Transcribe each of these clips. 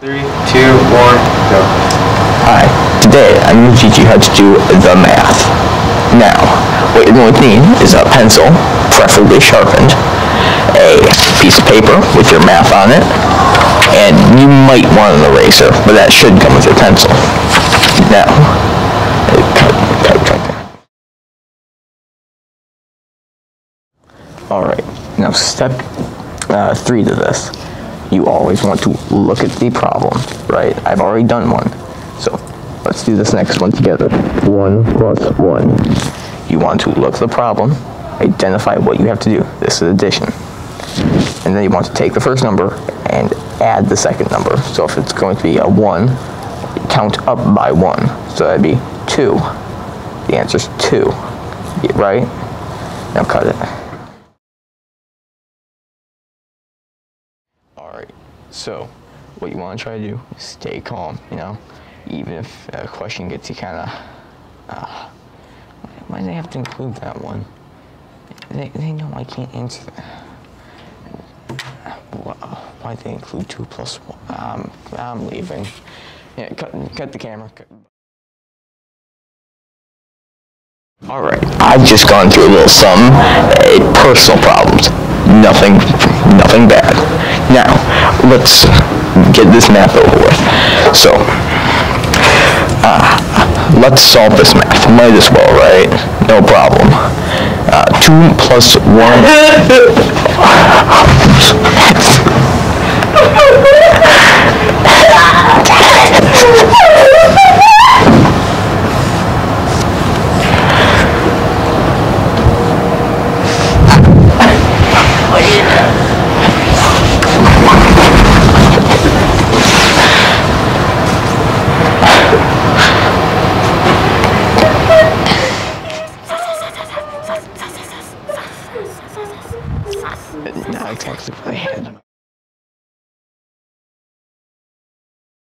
Three, two, one, go. Hi, today I'm going to teach you how to do the math. Now, what you're going to need is a pencil, preferably sharpened, a piece of paper with your math on it, and you might want an eraser, but that should come with your pencil. Now. Alright, now step uh, three to this. You always want to look at the problem, right? I've already done one. So let's do this next one together. One plus one. You want to look at the problem, identify what you have to do. This is addition. And then you want to take the first number and add the second number. So if it's going to be a one, count up by one. So that'd be two. The answer's two, right? Now cut it. Alright, so what you want to try to do is stay calm, you know? Even if a question gets you kind of, uh, why do they have to include that one? They, they know I can't answer that. Why they include two plus one? Um, I'm leaving. Yeah, cut, cut the camera. Cut. All right, I've just gone through a little sum, uh, personal problems, nothing, nothing bad. Now, let's get this math over with. So, uh, let's solve this math. Might as well, right? No problem. Uh, 2 plus 1...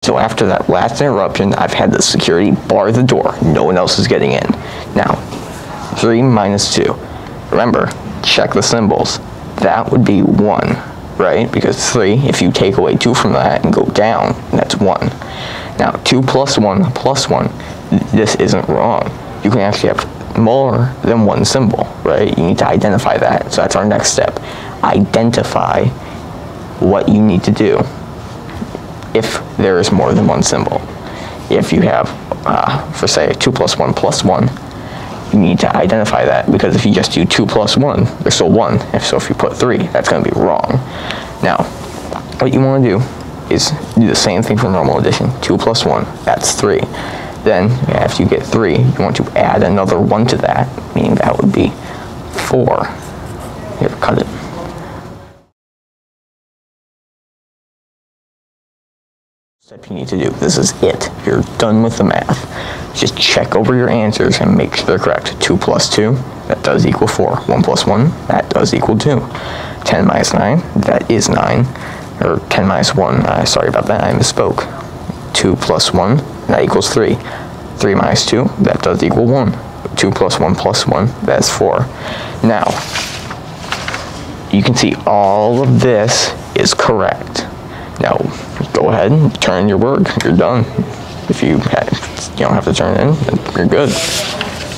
So after that last interruption, I've had the security bar the door. No one else is getting in. Now, 3 minus 2. Remember, check the symbols. That would be 1, right? Because 3, if you take away 2 from that and go down, that's 1. Now, 2 plus 1 plus 1, this isn't wrong. You can actually have more than one symbol, right? You need to identify that. So that's our next step. Identify what you need to do if there is more than one symbol. If you have, uh, for say, 2 plus 1 plus 1, you need to identify that because if you just do 2 plus 1, there's still 1. If so, if you put 3, that's going to be wrong. Now, what you want to do is do the same thing for normal addition. 2 plus 1, that's 3. Then, after you get 3, you want to add another 1 to that, meaning that would be 4. Here, cut it. Step you need to do. This is it. You're done with the math. Just check over your answers and make sure they're correct. 2 plus 2, that does equal 4. 1 plus 1, that does equal 2. 10 minus 9, that is 9. Or 10 minus 1, uh, sorry about that, I misspoke. 2 plus 1, that equals 3. 3 minus 2, that does equal 1. 2 plus 1 plus 1, that's 4. Now, you can see all of this is correct. Now, go ahead and turn your work. You're done. If you, have, you don't have to turn it in, you're good.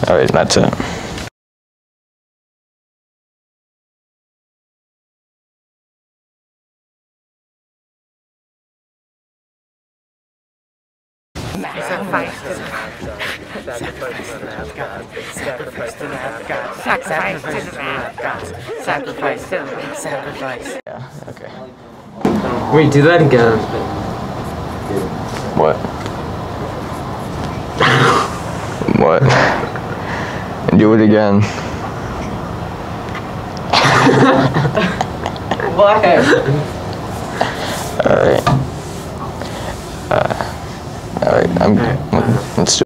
All right, that's it. Sacrifice to the. Sacrifice to the God. Sacrifice to the God. Sacrifice to the Sacrifice. Yeah, okay. Wait, do that again. What? what? Do it again. What? Alright.